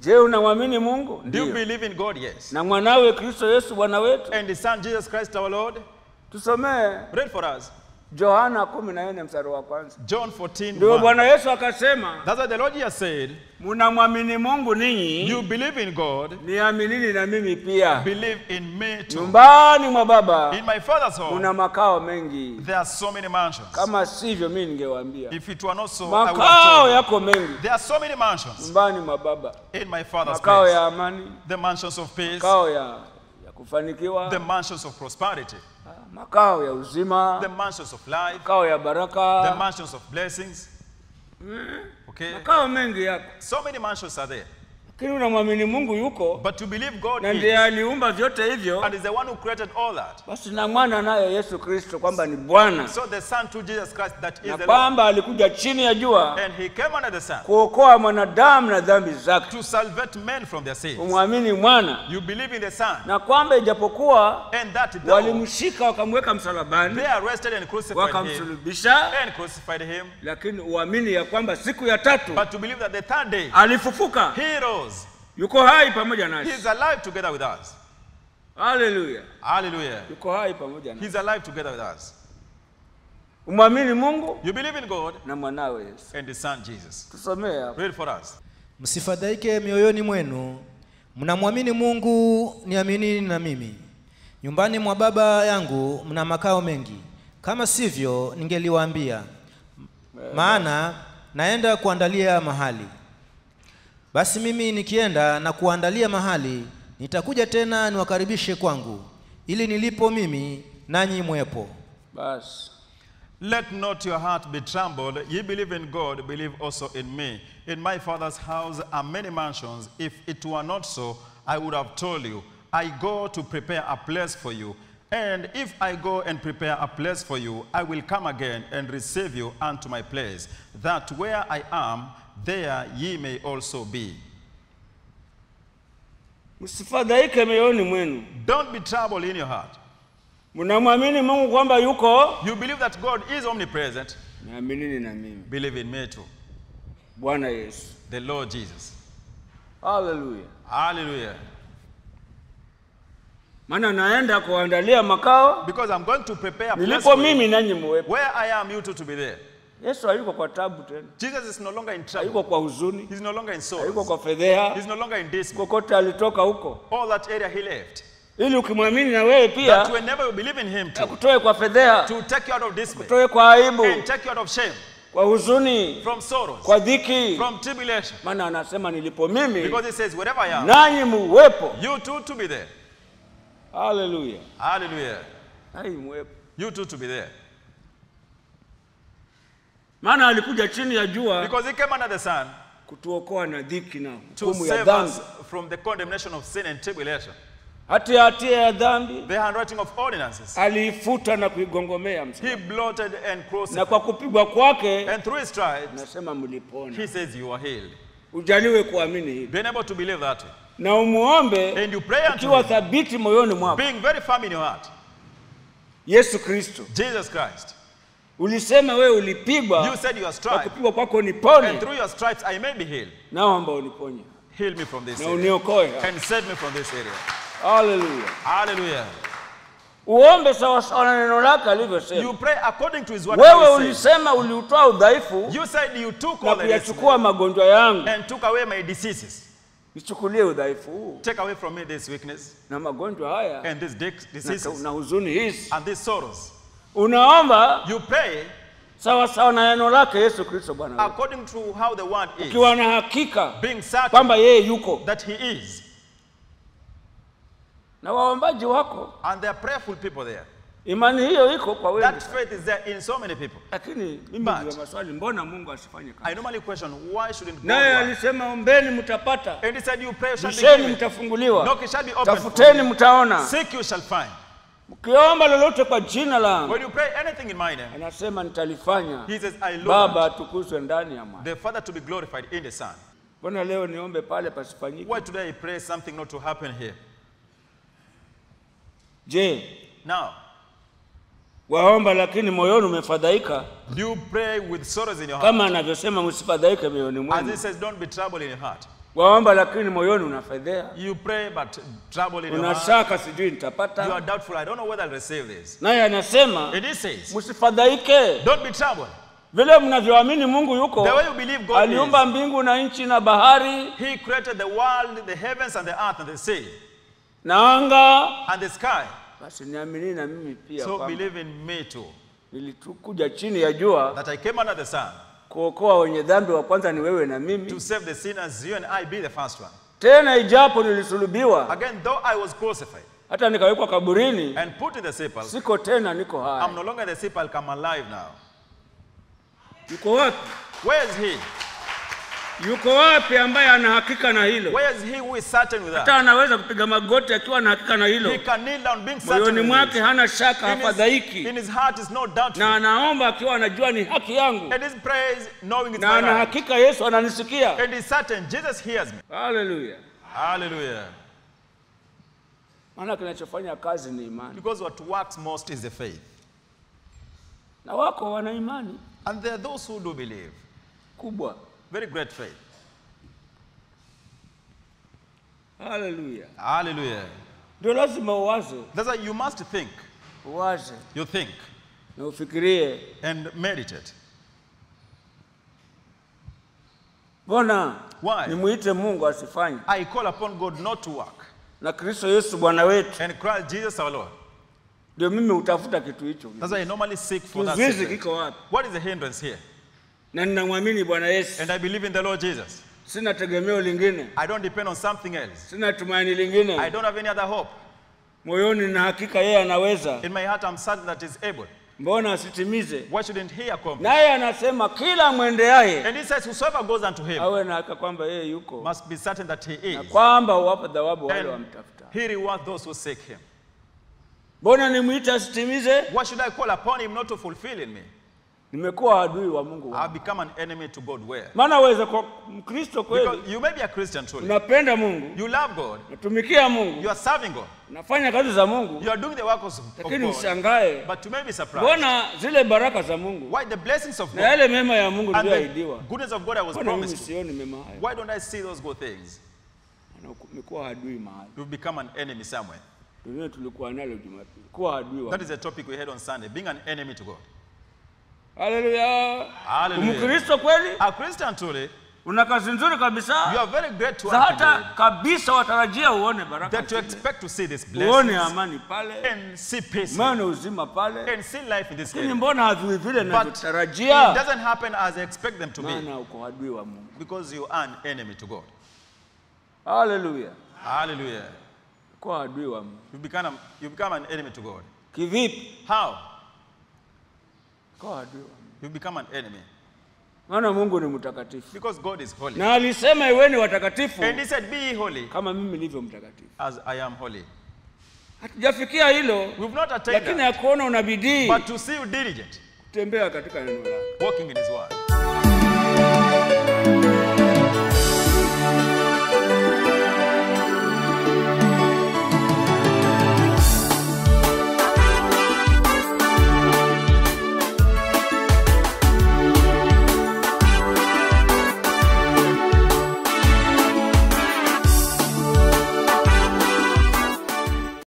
Je, unamwamini Mungu? Do you believe in God? Yes. Na mwanawe Kristo Yesu Bwana wetu? And His Son Jesus Christ our Lord? Tusomee Read for us. Yohana kumi na nne mstari wa kwanza. John 14. Ndio 1. Bwana Yesu akasema, That's what the Lord Jesus said. mnamwamini Mungu ninyi, You believe in God, niaminini na mimi pia. believe in me too. Nyumbani mwa Baba In my Father's home, kuna makao mengi, there are so many mansions. kama sivyo mimi ningewaambia. If it were not so, I would have Makao told yako mengi There are so many mansions nyumbani mwa Baba, in my Father's makao place. ya amani, The mansions of peace, makao ya, ya kufanikiwa, the mansions of prosperity, makao ya uzima, the mansions of life, makao ya baraka, the mansions of blessings. Mm. Okay? makao mengi yako. So many mansions are there. Lakini unamwamini Mungu yuko But to believe God na ndiye aliumba vyote hivyo, and is the one who created all that. basi na mwana naye Yesu Kristo kwamba ni Bwana So the Son to Jesus Christ that is na the kwamba alikuja chini ya jua And he came under the sun kuokoa mwanadamu na dhambi zake. to salvate men from their sins. Umwamini mwana You believe in the Son. na kwamba ijapokuwa And that walimshika wakamweka msalabani they arrested and crucified him wakamsulubisha, and crucified him, lakini uamini ya kwamba siku ya tatu but to believe that the third day alifufuka, he rose. Yuko hai pamoja He nasi. is alive together with us. Hallelujah. Hallelujah. yuko hai pamoja nasi. He's alive together with us. Umwamini Mungu You believe in God na mwanawe Yesu. and his son Jesus. Tusomee hapo. Read for us. Msifadhaike mioyoni mwenu, mnamwamini Mungu, niaminini na mimi. Nyumbani mwa Baba yangu mna makao mengi, kama sivyo ningeliwaambia, maana naenda kuandalia mahali. Basi mimi nikienda na kuandalia mahali, nitakuja tena niwakaribishe kwangu, ili nilipo mimi nanyi mwepo. Basi Let not your heart be troubled. Ye believe in God, believe also in me. In my Father's house are many mansions. If it were not so, I would have told you. I go to prepare a place for you. And if I go and prepare a place for you, I will come again and receive you unto my place, that where I am, there ye may also be. msifadhaike mioyoni mwenu, Don't be troubled in your heart. mnamwamini Mungu kwamba yuko, You believe that God is omnipresent. naaminini na mimi. Believe in me too. Bwana Yesu, The Lord Jesus. Hallelujah. Hallelujah. Maana naenda kuandalia makao, Because I'm going to prepare a place nilipo mimi nanyi muwepo. Where I am, you too to be there. Yesu hayuko kwa tabu tena, Jesus is no longer in trouble. hayuko kwa huzuni, He's no longer in hayuko sorrow. kwa fedheha, He's no longer in dismal. kokote alitoka huko, All that area he left. ili ukimwamini na wewe pia That whenever you believe in him too, akutoe kwa fedheha, to take you out of dismay kutoe kwa aibu, and take you out of shame, kwa huzuni, from sorrows, kwa dhiki. from tribulation. Maana anasema nilipo mimi Because he says, wherever I am, nanyi muwepo. you too to be there. Hallelujah, Hallelujah. nanyi muwepo. You too to be there. Maana alikuja chini ya jua Because he came under the sun kutuokoa na dhiki na to hukumu ya save dhambi, us from the condemnation of sin and tribulation. hati hatia ya dhambi The handwriting of ordinances. aliifuta na kuigongomea msalaba, He blotted and na crucified. kwa kupigwa kwake And through his stripes, nasema mlipona. he says, You are healed. Ujaliwe kuamini hivi Being able to believe that na umuombe And you pray unto ukiwa him, thabiti moyoni mwako. being very firm in your heart. Yesu Kristo, Jesus Christ. Ulisema wewe ulipigwa, You said you are striped, kupigwa kwako and nipone, through your stripes I may be healed. naomba uniponye Heal me from this na uniokoe. And save me from this area. Hallelujah. Hallelujah. Uombe sawasawa na neno lake alivyosema. You pray according to his word. Wewe ulisema uliutoa udhaifu You said you took na all the kuyachukua magonjwa yangu. and took away my diseases. Nichukulie udhaifu huu Take away from me this weakness na magonjwa haya and these na, diseases na huzuni hizi. and these sorrows. Unaomba You pray sawa sawa na neno lake Yesu Kristo Bwana according to how the word is, ukiwa na hakika kwamba yeye yuko that he is. na waombaji wako. And there are prayerful people there. Imani hiyo iko kwa wengi, That faith is there in so many people. lakini mimi ndio maswali, mbona Mungu asifanye kazi? I normally question why shouldn't God Naye alisema ombeni mtapata, And he said, You pray, shall be given. mtafunguliwa, Knock, shall be opened. tafuteni mtaona, Seek, you shall find. Mkiomba lolote kwa jina langu, When you pray anything in my name, anasema nitalifanya. he says, I Baba atukuzwe ndani ya mwana. the Father to be glorified in the Son. Mbona leo niombe pale pasifanyike? Why today I pray something not to happen here? Je, Now, waomba lakini moyoni umefadhaika, do you pray with sorrows in your heart? kama anavyosema msifadhaike mioyoni As mwenu. he says, don't be troubled in your heart. Waomba lakini moyoni unafedhea You pray, but trouble in your heart. unashaka sijui You are nitapata doubtful. I don't know whether I'll receive this. naye anasema And he says, msifadhaike Don't be troubled. vile mnavyoamini mungu yuko The way you believe God aliumba mbingu na nchi na bahari He created the world, the heavens, and the earth, and the sea, na anga and the sky. basi niamini na mimi pia So kwamba believe in me too. nilikuja chini ya jua That I came under the sun kuokoa wenye dhambi wa kwanza ni wewe na mimi to save the sinners, you and I be the first one. tena ijapo nilisulubiwa Again, though I was crucified hata nikawekwa kaburini and put in the sepulchre, siko tena niko hai. I'm no longer in the sepulchre, I'm alive now. yuko wapi Where is he? Yuko wapi ambaye ana hakika na hilo Where is he who is certain with hata anaweza kupiga magoti akiwa na hakika na He hilo can kneel down being certain moyoni with mwake hana shaka In his, hafadhaiki in his heart is no doubt. na anaomba akiwa anajua ni haki yangu And his praise, knowing it's na my ana right. hakika yesu ananisikia And he's certain Jesus hears me. haleluya Hallelujah. maana kinachofanya kazi ni imani Because what works most is the faith. na wako wana imani And there are those who do believe. kubwa Very great faith. Hallelujah. Hallelujah. ndio lazima uwaze That's why you must think. uwaze You think na ufikirie and meditate. Why? Nimuite mungu asifanye I call upon God not to work. na kristo yesu bwana wetu And Christ Jesus our Lord. ndio mimi utafuta kitu hicho That's why I normally seek for that. kizuizi kiko wapi What is the hindrance here? Na ninamwamini bwana yesu And I believe in the Lord Jesus. sina tegemeo lingine I don't depend on something else. sina tumaini I lingine don't have any other hope. moyoni na hakika yeye anaweza In my heart, I'm certain that He's able. mbona asitimize Why shouldn't He accomplish? naye anasema kila mwendeaye And He says, Whosoever goes unto Him awe na hakika kwamba yeye yuko must be certain that He na is. kwamba huwapa thawabu wale wamtafuta He rewards those who seek Him. mbona nimwite asitimize Why should I call upon Him not to fulfill in me? Nimekuwa adui wa mungu I've become an enemy to God. Where? maana waweza kwa mkristo kweli Because you may be a Christian truly. unapenda mungu You love God. unatumikia mungu You are serving God. unafanya kazi za mungu You are doing the work of God. lakini ushangae But you may be surprised. mbona zile baraka za mungu Why the blessings of na God yale mema ya mungu niliyoahidiwa goodness of God I was mbona promised sioni mema hayo Why don't I see those good things? Na umekuwa adui mahali You've become an enemy somewhere. ndio tulikuwa nalo jumapili kuwa adui wa That is a topic we had on Sunday, being an enemy to God. Haleluya Hallelujah. mkristo kweli A Christian truly, una kazi nzuri kabisa. you are very great to hata kabisa watarajia uone baraka that you expect to see this blessing. uone amani pale and see peace Maana uzima pale and see life in this world. Ni mbona haviwi vile ninavyotarajia? it doesn't happen as I expect them to be maana uko adui wa mungu because you are an enemy to God. haleluya Hallelujah. Kwa adui wa mungu You become, you become an enemy to God. kivipi How? Mungu You become an enemy. maana mungu ni mtakatifu Because God is holy. na alisema iweni watakatifu And He said, Be holy kama mimi nilivyo mtakatifu as I am holy. hatujafikia hilo We've not attained lakini that. ya kuona una bidii But to see you diligent, kutembea katika neno lake. walking in His word.